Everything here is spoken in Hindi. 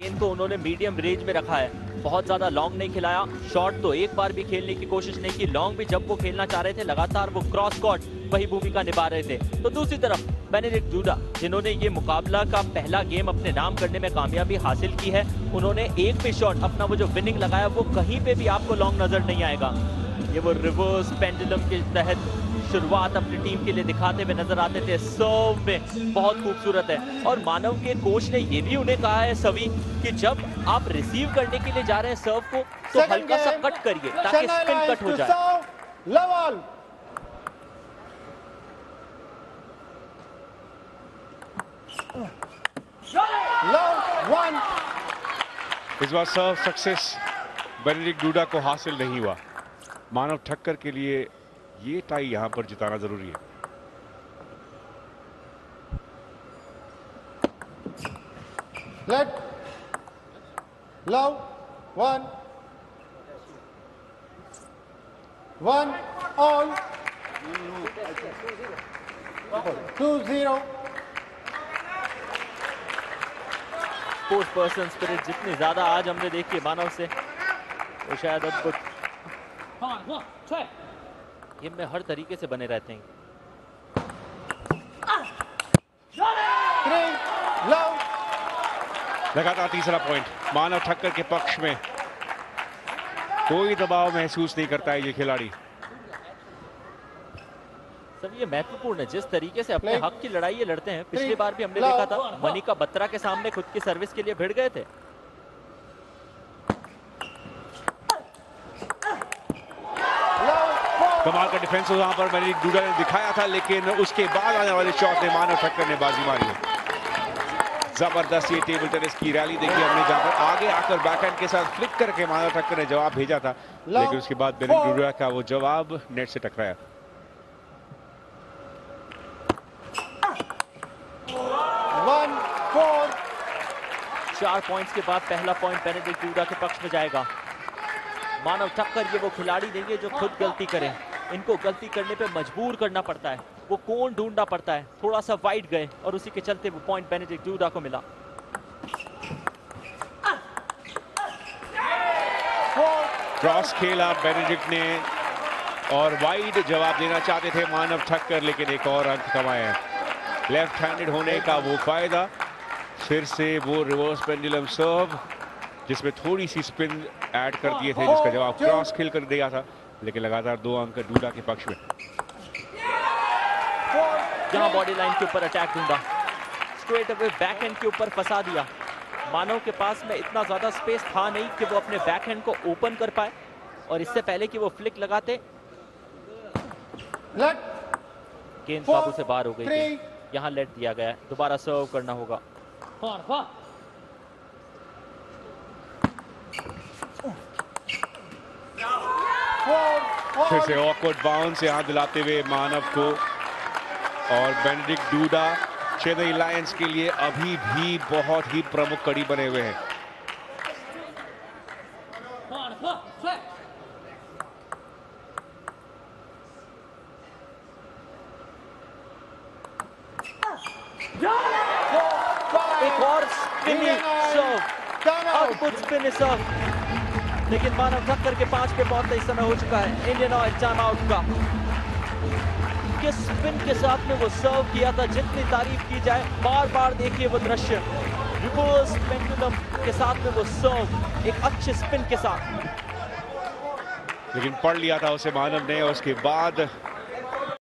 गेंद को उन्होंने मीडियम रेंज में रखा है। बहुत ज़्यादा लॉन्ग नहीं खिलाया। शॉट तो एक बार भी खेलने की कोशिश नहीं की। लॉन्ग भी जब वो खेलना चाह रहे थे, लगातार वो क्रॉस कॉट वही भूमिका निभा रहे थे। तो दूसरी तरफ़ बेनेडिक्ट जूडा जिन्होंने ये मुकाबला का पहला गेम अपने नाम करने में कामयाबी हासिल की है, उन्होंने एक भी शॉट अपना वो जो विनिंग लगाया, वो कहीं पे भी आपको लॉन्ग नज़र नहीं आएगा। ये वो रिवर्स पेंडुलम के तहत शुरुआत अपनी टीम के लिए दिखाते हुए नज़र आते थे। सर्व में बहुत खूबसूरत है। और मानव के कोच ने ये भी उन्हें कहा है सभी कि जब आप रिसीव करने के लिए जा रहे हैं सर्व को तो हल्का सा कट करिए ताकि स्पिन कट हो जाए. इस बार सर्व सक्सेस बेनेडिक्ट डूडा को हासिल नहीं हुआ। मानव ठक्कर के लिए ये टाई यहाँ पर जिताना ज़रूरी है Let. Love one. One all. Two zero. Sports person spirit जितनी ज़्यादा आज हमने देखी मानव से वो शायद अद्भुत गेम में हर तरीके से बने रहते हैं। लगातार तीसरा पॉइंट मानव ठक्कर के पक्ष में कोई दबाव महसूस नहीं करता है ये खिलाड़ी। सब ये महत्वपूर्ण है। जिस तरीके से अपने हक की लड़ाई ये लड़ते हैं पिछली बार भी हमने. देखा था मनिका बत्रा के सामने खुद की सर्विस के लिए भिड़ गए थे। कमाल का डिफेंस वहाँ पर बेनेडिक्ट डूडा ने दिखाया था लेकिन उसके बाद आने वाले शॉट ने मानव ठक्कर ने बाजी मारी ज़बरदस्त ये टेबल टेनिस की रैली देखी हमने जहाँ पर आगे आकर बैकहैंड के साथ फ्लिक करके मानव ठक्कर ने जवाब भेजा था। लेकिन उसके बाद बेनेडिक्ट डूडा का वो जवाब नेट से टकराया. चार पॉइंट्स के बाद पहला पॉइंट बेनेडिक्ट डूडा के पक्ष में जाएगा। मानव ठक्कर ये वो खिलाड़ी है जो खुद गलती करे। इनको गलती करने पे मजबूर करना पड़ता है। वो कौन ढूंढना पड़ता है? थोड़ा सा वाइड गए और उसी के चलते वो पॉइंट बेनेडिक्ट डूडा को मिला. क्रॉस खेला बेनेडिक्ट ने और वाइड जवाब देना चाहते थे मानव ठक्कर, लेकिन एक और अंक कमाया लेफ़्ट हैंडेड होने का वो फ़ायदा। फिर से वो रिवर्स पेंडुलम सर्व जिसमें थोड़ी सी स्पिन ऐड कर दिए थे, जिसका जवाब क्रॉस खेल कर दिया था। लेकिन लगातार दो अंक डूडा के पक्ष में. जहाँ बॉडी लाइन के ऊपर अटैक ढूंढा। स्ट्रेट अवे बैक हैंड के ऊपर फंसा दिया। मानव के पास में इतना ज़्यादा स्पेस था नहीं कि वो अपने बैक हैंड को ओपन कर पाए। और इससे पहले कि वो फ्लिक लगाते गेंद काबू से बाहर हो गई थी। यहाँ लेट दिया गया है। दोबारा सर्व करना होगा। फिर. से ऑकवर्ड बाउंस यहाँ दिलाते हुए मानव को और बेनेडिक्ट डूडा चेन्नई लायंस के लिए अभी भी बहुत ही प्रमुख कड़ी बने हुए हैं एक और. अद्भुत लेकिन मानव ठक्कर के पाँच पे पहुँचते इस समय हो चुका है। इंडियन ऑयल टाइम आउट का। किस स्पिन के साथ में वो सर्व किया था, जितनी तारीफ़ की जाए बार बार देखिए वो दृश्य। रिवर्स पेंडुलम के साथ में वो सर्व एक अच्छे स्पिन के साथ। लेकिन पढ़ लिया था उसे मानव ने उसके बाद